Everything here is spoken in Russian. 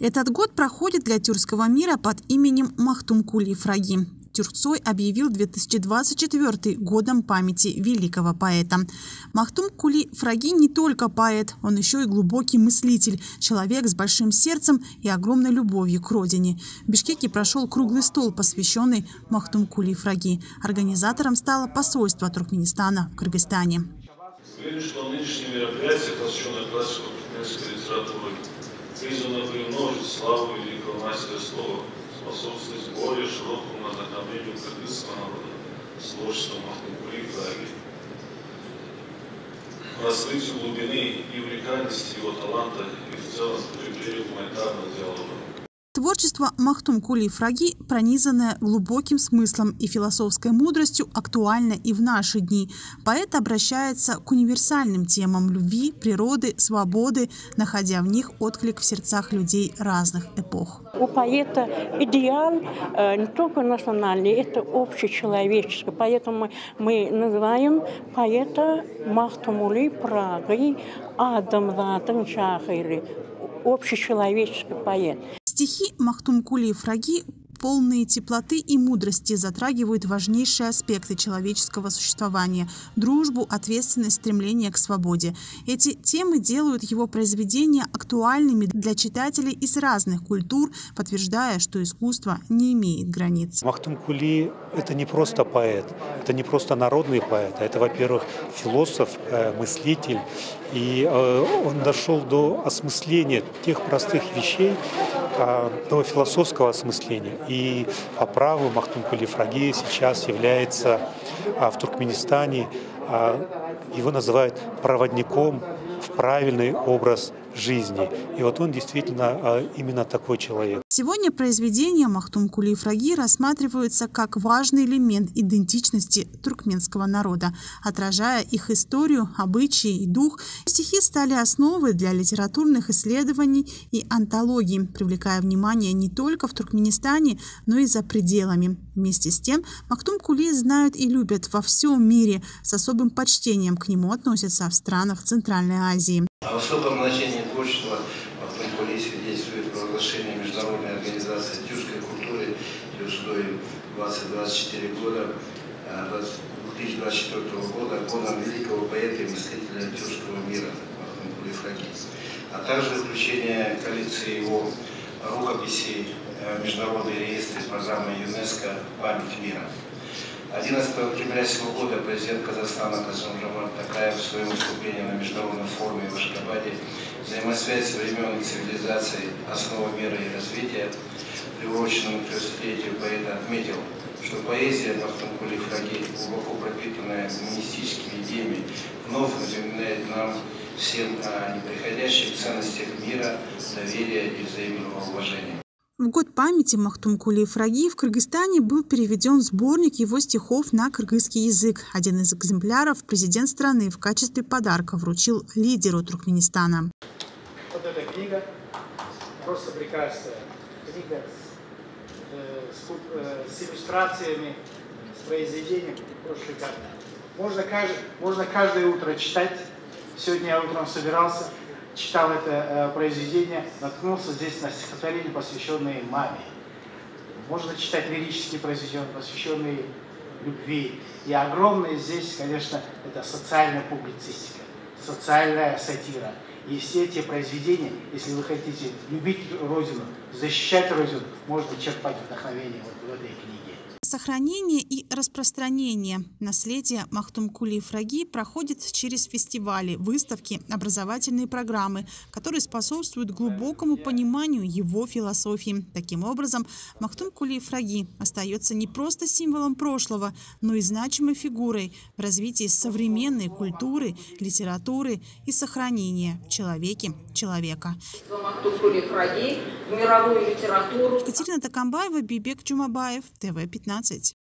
Этот год проходит для тюркского мира под именем Махтумкули Фраги. Тюрксой объявил 2024 годом памяти великого поэта. Махтум Кули Фраги не только поэт, он еще и глубокий мыслитель, человек с большим сердцем и огромной любовью к родине. В Бишкеке прошел круглый стол, посвященный Махтум Кули Фраги. Организатором стало посольство Туркменистана в Кыргызстане. Уверен, что нынешнее мероприятие, посвященное классику туркменской литературы, призвано приумножить славу великого мастера слова, способствовать более широкому ознакомлению кыргызского народа с творчеством Махмудкули Фраги, раскрытию глубины и уникальности его таланта и в целом укреплению гуманитарного диалога. Творчество Махтум Кули Фраги, пронизанное глубоким смыслом и философской мудростью, актуально и в наши дни. Поэт обращается к универсальным темам любви, природы, свободы, находя в них отклик в сердцах людей разных эпох. У поэта идеал э, не только национальный, это общечеловеческий. Поэтому мы называем поэта Махтумули Праги Адамзатын Чахири, общечеловеческий поэт. Стихи Махтумкули Фраги полные теплоты и мудрости затрагивают важнейшие аспекты человеческого существования – дружбу, ответственность, стремление к свободе. Эти темы делают его произведения актуальными для читателей из разных культур, подтверждая, что искусство не имеет границ. Махтум Кули – это не просто поэт, это не просто народный поэт, а это, во-первых, философ, э, мыслитель, и э, он дошел до осмысления тех простых вещей, до философского осмысления. И по праву Махтум Кулифраги сейчас является а, в Туркменистане, а, его называют проводником в правильный образ жизни. И вот он действительно именно такой человек. Сегодня произведения Махтум Кули Фраги рассматриваются как важный элемент идентичности туркменского народа, отражая их историю, обычаи и дух. Стихи стали основой для литературных исследований и антологий, привлекая внимание не только в Туркменистане, но и за пределами. Вместе с тем, Махтум Кули знают и любят во всем мире, с особым почтением к нему относятся в странах Центральной Азии. О высоком значении творчества Махтум свидетельствует провозглашение Международной организации тюркской культуры Юждой 2024 года 2024 э, года годом великого поэта и мыслителя тюркского мира Махмуд Фраги, а также включение коллекции его рукописей в Международный реестр программы ЮНЕСКО «Память мира». 11 октября сего года президент Казахстана Казам Жамар Такаев в своем выступлении на международном форуме в Ашгабаде «Взаимосвязь современной цивилизации. Основа мира и развития» приуроченному к трехстолетию поэта отметил, что поэзия Бахтанкули Фраги, глубоко пропитанная гуманистическими идеями, вновь напоминает нам всем о неприходящих ценностях мира, доверия и взаимного уважения. В год памяти Махтумкули Фраги в Кыргызстане был переведен сборник его стихов на кыргызский язык. Один из экземпляров президент страны в качестве подарка вручил лидеру Туркменистана. Вот эта книга просто прекрасная. Книга с, э, с, э, иллюстрациями, с произведением. Просто шикарно. Можно, каждый, можно каждое утро читать. Сегодня я утром собирался читал это э, произведение, наткнулся здесь на стихотворение, посвященное маме. Можно читать лирические произведения, посвященные любви. И огромное здесь, конечно, это социальная публицистика, социальная сатира. И все эти произведения, если вы хотите любить Родину, защищать Родину, можно черпать вдохновение вот в этой книге. Сохранение и распространение наследия Махтумкули Фраги проходит через фестивали, выставки, образовательные программы, которые способствуют глубокому пониманию его философии. Таким образом, Махтумкули Фраги остается не просто символом прошлого, но и значимой фигурой в развитии современной культуры, литературы и сохранения в человеке человека. Екатерина Такамбаева, Бибек Чумабаев, ТВ-15.